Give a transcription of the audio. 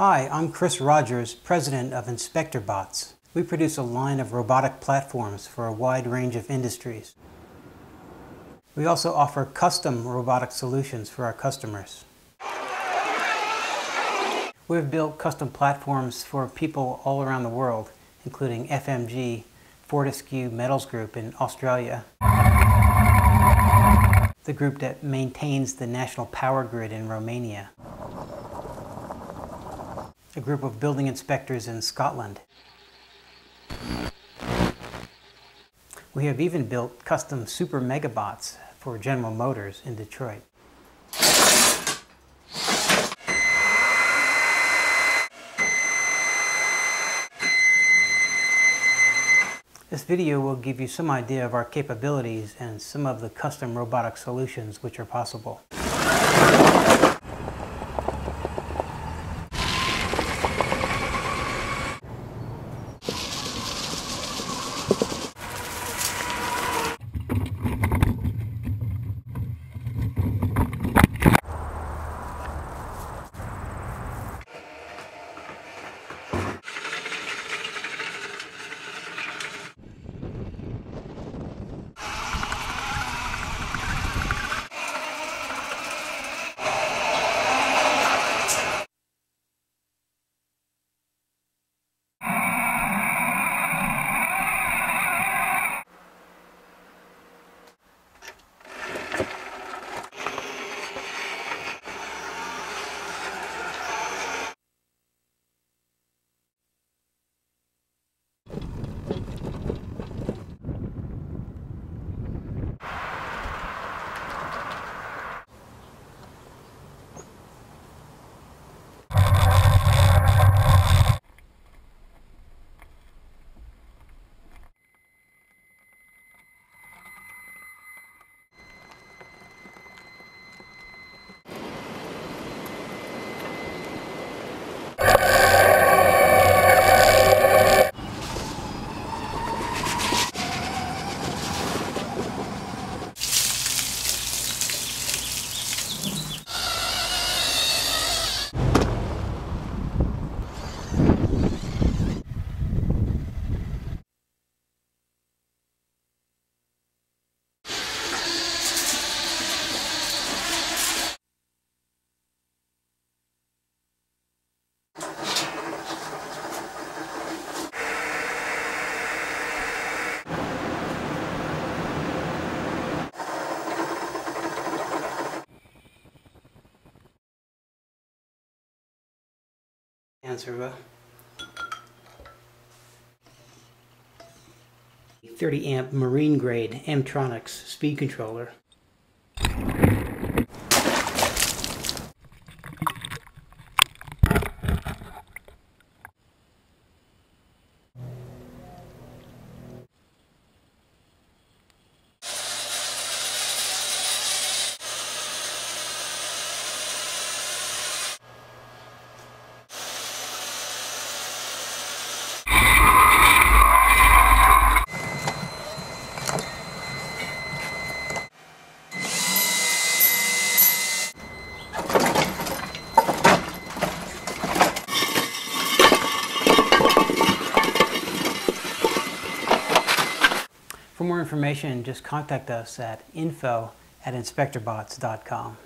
Hi, I'm Chris Rogers, president of Inspectorbots. We produce a line of robotic platforms for a wide range of industries. We also offer custom robotic solutions for our customers. We've built custom platforms for people all around the world, including FMG, Fortescue Metals Group in Australia, the group that maintains the national power grid in Romania, a group of building inspectors in Scotland. We have even built custom super megabots for General Motors in Detroit. This video will give you some idea of our capabilities and some of the custom robotic solutions which are possible. Answer 30 amp marine grade Mtroniks speed controller. For more information, just contact us at info at inspectorbots.com.